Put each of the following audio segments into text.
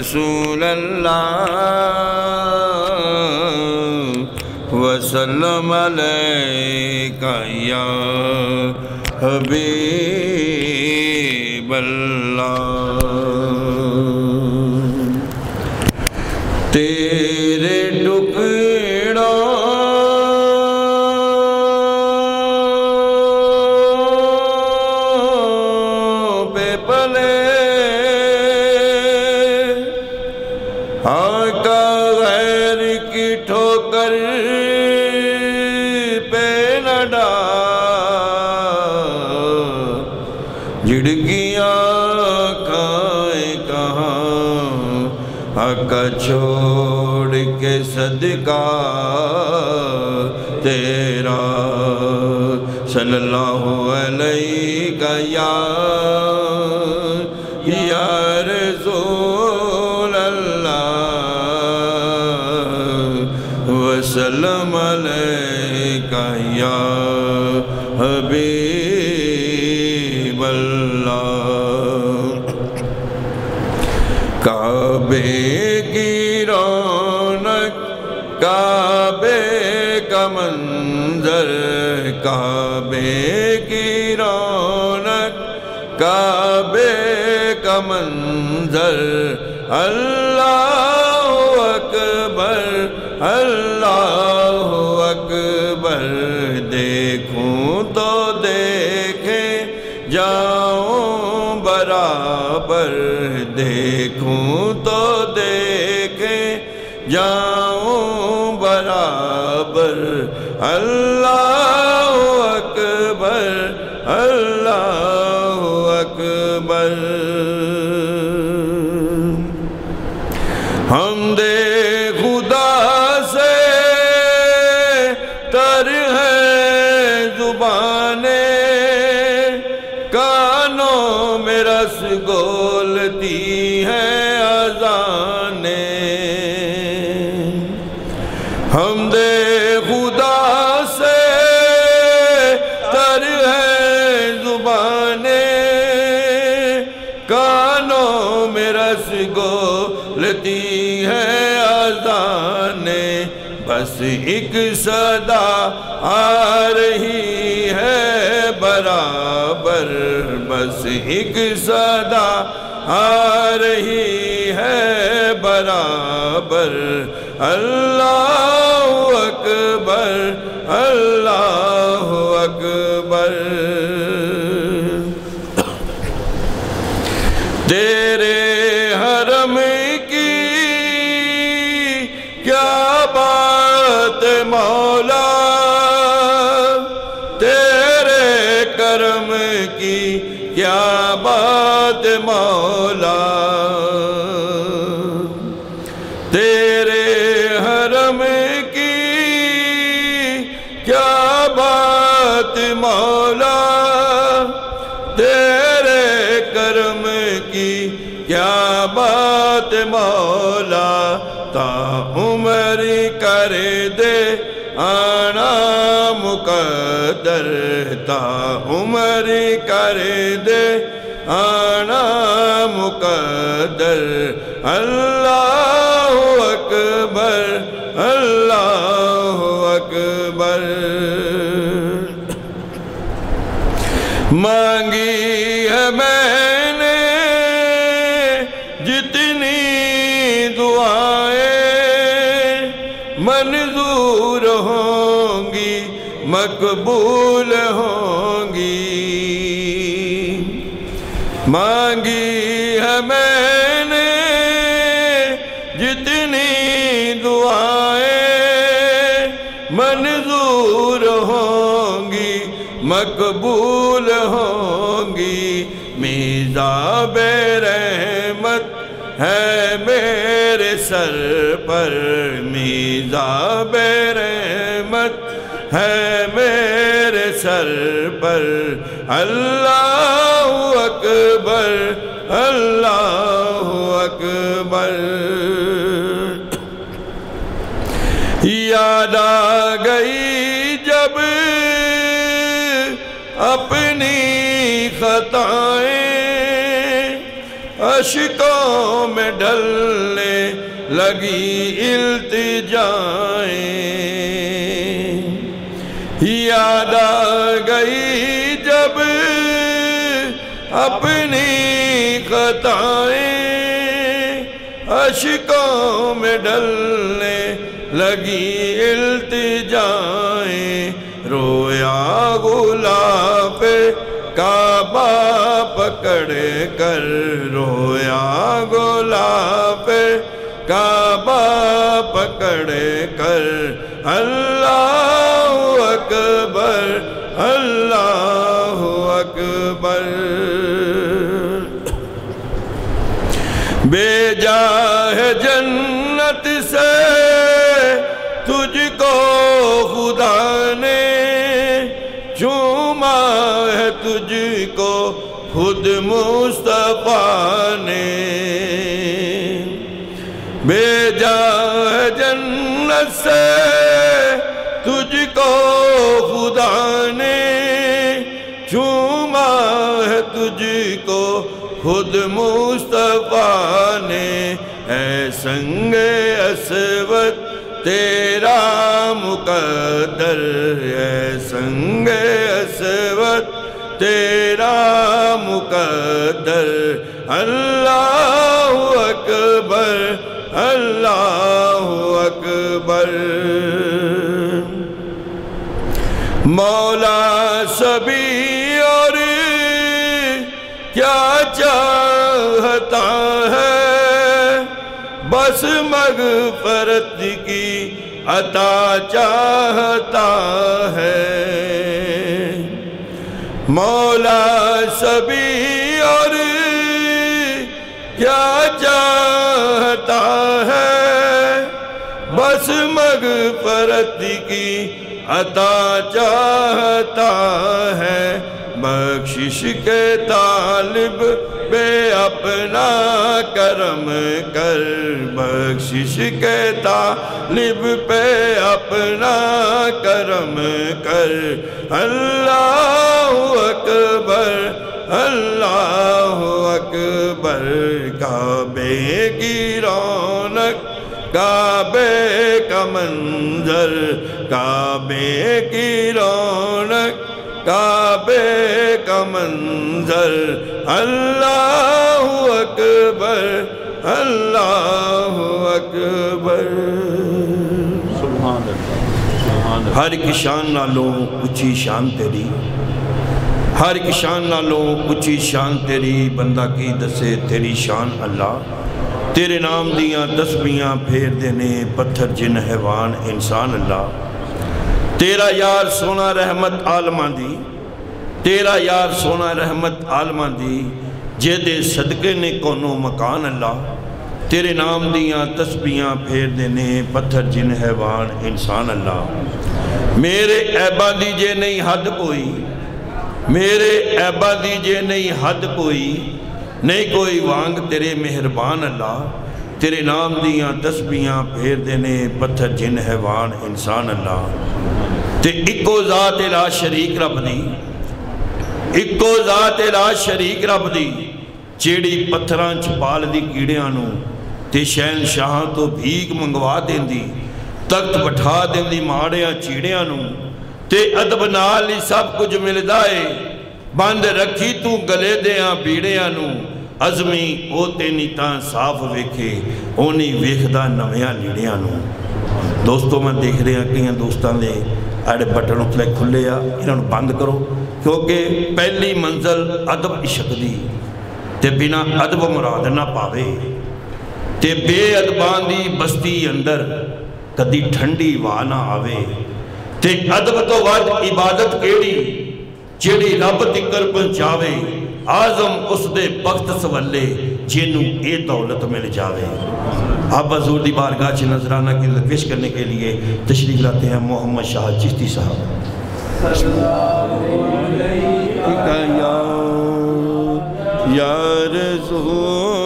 رسول اللہ وسلم علیکہ یا حبیب اللہ۔ تیرے ٹھوکر پہ نہ ڈال جھڑکیاں کھائے کہاں آقا چھوڑ کے صدقہ تیرا صلی اللہ علیہ یا یا وسلم علیکہ یا حبیب اللہ کعبے کی رونق، کعبے کا منظر، کعبے کی رونق، کعبے کا منظر، اللہ اللہ اکبر دیکھوں تو دیکھیں جاؤں برابر دیکھوں تو دیکھیں جاؤں برابر اللہ ہم دے خدا سے تر ہے زبانیں، کانوں میں رس گولتی ہیں اذانیں بس ایک صدا آ رہی ہے برابر۔ بس ایک صدا آ رہی ہے برابر۔ اللہ اکبر اللہ اکبر۔ کیا بات مولا تا عمر کر دے، آنا مقدر تا عمر کر دے، آنا مقدر، اللہ اکبر اللہ اکبر۔ مانگی جتنی دعائیں منظور ہوں گی، مقبول ہوں گی۔ مانگی ہے میں نے جتنی دعائیں منظور ہوں گی، مقبول ہوں گی۔ میزاب رحمت ہے میرے سر پر میزاب رحمت، ہے میرے سر پر اللہ اکبر اللہ اکبر۔ یاد آ گئی جب اپنی خطائیں اشکوں میں ڈھلنے لگی التجائیں۔ یاد آ گئی جب اپنی خطائیں اشکوں میں ڈلنے لگی التجائیں۔ رویا غلاف کعبہ پکڑ کر رویا گلاب کعبہ پکڑ کر۔ اللہ اکبر اللہ اکبر۔ بے جاہ جنت سے تجھ کو خدا نے مصطفیٰ نے بے جاہ جنت سے، تجھ کو خدا نے چوما ہے تجھ کو۔ خود مصطفیٰ نے، اے سنگ اسود، تیرا مقدر، اے سنگ اسود، تیرا مقدر اللہ اکبر اللہ اکبر۔ مولا سبھی اور کیا چاہتا ہے؟ بس مغفرت کی عطا چاہتا ہے۔ مولا سبھی اور کیا چاہتا ہے؟ بس مغفرت کی عطا چاہتا ہے۔ بخشش کے طالب بے اپنا کرم کر بخشش کے طالب پہ اپنا کرم کر۔ اللہ اکبر اللہ اکبر، کعبے کی رونق، کعبے کا منظر، کعبے کی رونق۔ کعبے کا منظر اللہ اکبر اللہ اکبر۔ سبحان اللہ ہر ایک شان نالوں اچھی شان تیری ہر ایک شان نالوں اچھی شان تیری بندہ کی دسے تیری شان اللہ۔ تیرے نام دیاں تسبیاں پھیر دینے پتھر جن حیوان انسان اللہ۔ تیرا یار سونا رحمت عالماں دی تیرا یار سونا رحمت عالماں دی جے دے صدقے نے کونو مکان اللہ تیرے نام دیاں تسبیاں پھیر دینے پتھر جن حیوان انسان اللہ میرے عیبہ دیجے نہیں حد کوئی میرے عیبہ دیجے نہیں حد کوئی نہیں کوئی وانگ تیرے مہربان اللہ تیرے نام دیاں تسبیاں پھیر دینے پتھر جن حیوان انسان اللہ۔ تے اکو ذات لا شریک رب دی۔ اکو ذات لا شریک رب دی۔ چیڑی پتھران چپال دی کیڑیاں نو تے شہن شاہاں تو بھیگ منگوا دین دی تخت بٹھا دین دی ماڑیاں چیڑیاں نو تے ادب نال ہی سب کچھ مل دائے بند رکھی تو گلے دیاں بیڑیاں نو ਅਜ਼ਮੀ ਉਹ ਤੇ ਨਹੀਂ ਤਾਂ ਸਾਫ਼ ਵੇਖੇ ਉਹ ਨਹੀਂ ਵੇਖਦਾ ਨਵਿਆਂ ਲੀੜਿਆਂ ਨੂੰ। ਦੋਸਤੋ, ਮੈਂ ਦੇਖ ਰਿਹਾ ਕਈਆਂ ਦੋਸਤਾਂ ਦੇ ਆੜੇ ਬਟਨ ਉੱਤੇ ਖੁੱਲੇ ਆ, ਇਹਨਾਂ ਨੂੰ ਬੰਦ ਕਰੋ, ਕਿਉਂਕਿ ਪਹਿਲੀ ਮੰਜ਼ਲ ਅਦਬ ਇਸ਼ਕ ਦੀ, ਤੇ ਬਿਨਾ ਅਦਬ ਮੁਰਾਦ ਨਾ ਪਾਵੇ। ਤੇ ਬੇਅਦਬਾਂ ਦੀ ਬਸਤੀ ਅੰਦਰ ਕਦੀ ਠੰਡੀ ਹਵਾ ਨਾ ਆਵੇ। ਤੇ ਅਦਬ ਤੋਂ ਵੱਧ ਇਬਾਦਤ ਕਿਹੜੀ? ਜਿਹੜੀ ਰੱਬ ਤੱਕ ਪਹੁੰਚਾਵੇ। آزم اس دے بخت سوالے جنوں اے دولت مل جاوے۔ آپ حضور دی بارگاہ چھ نظرانہ کی پیش کرنے کے لیے تشریف لاتے ہیں محمد شاہ چشتی صاحب۔ یا رسول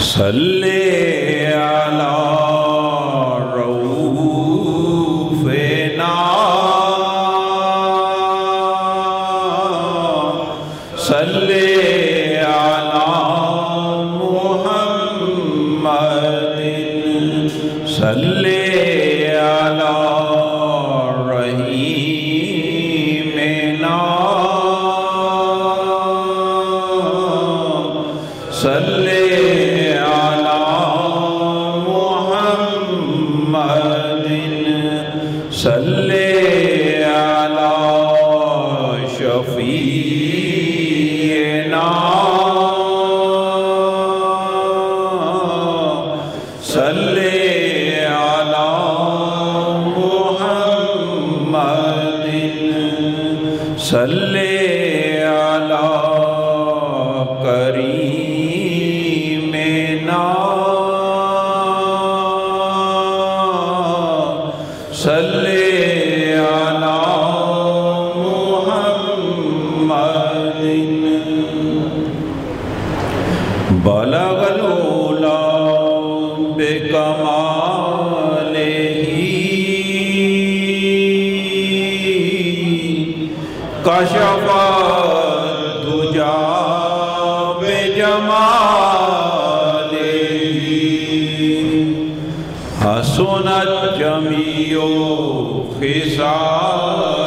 صلی علی روفنا صلی علی محمد۔ صلی علی رحیمنا صلی صلی خصاله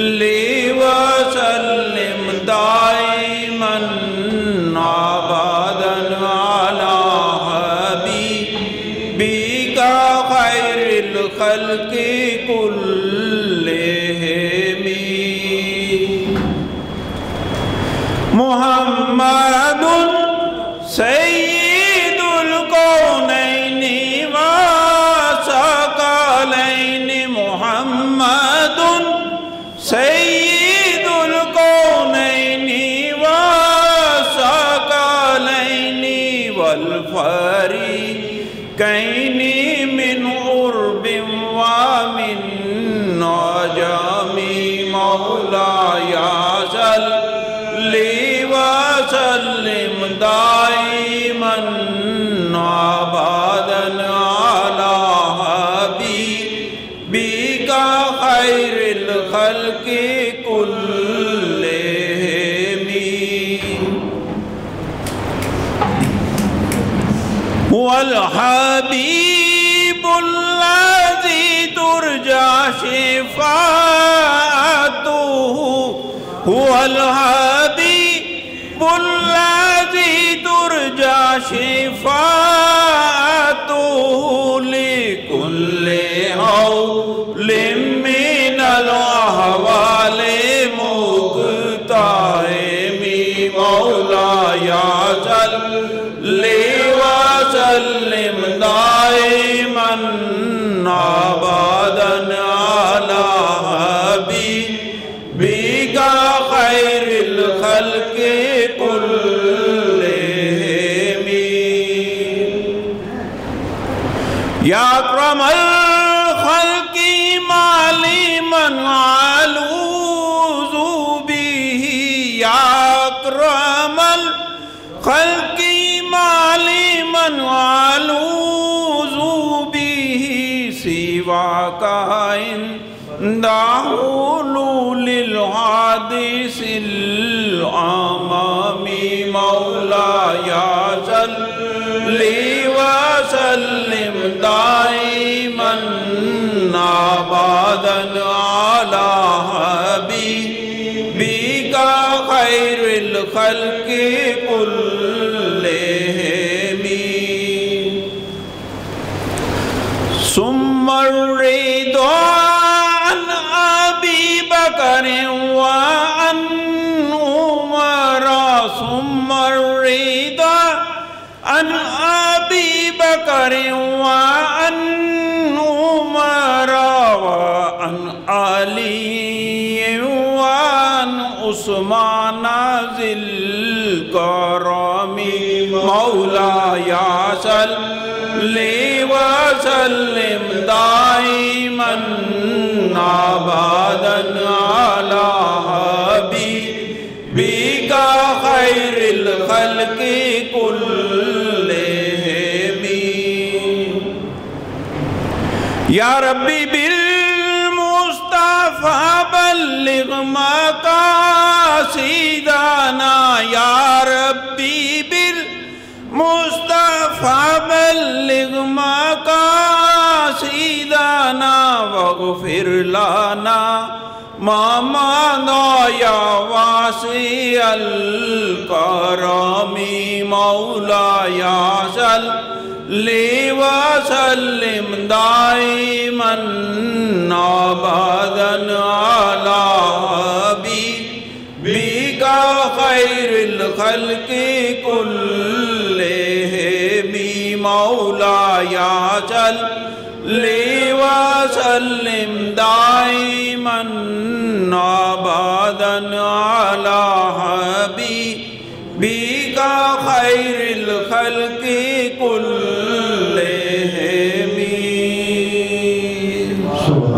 صل وسلم دائما ابدا على حبيبك خیر الخلق کلہمی. محمد والفريقين من عرب ومن عجم مولاي صل وسلم دائما. هو الحبيب الذي ترجى شفاعته هو الحبيب الذي ترجى شفاعته وسلم دائما عبادا على حبيبك حبيبك خير الخلق كلهم. يا أكرم سواك عند حلول الحادث الأمام مولاي صل وسلم دائما أبدا على حبيبك خير الخلق كلهم ثم الرضا عن أبي بكر وعن عمر ثم الرضا عن أبي بكر وعن عمر وعن علي وعن عثمان ذي الكرم مولاي صل وسلم دائما ابدا على حبيبك خير الخلق كلهم يا ربي بالمصطفى بلغ مقاصدنا يا بلغ مقاصدنا واغفر لنا ما مضى يا واسع الكرم مولاي صل وسلم دائما ابدا على حبيبك خير الخلق كلهم. یا چل لی وسلم دائما ابدا على کا خیر الخلق کل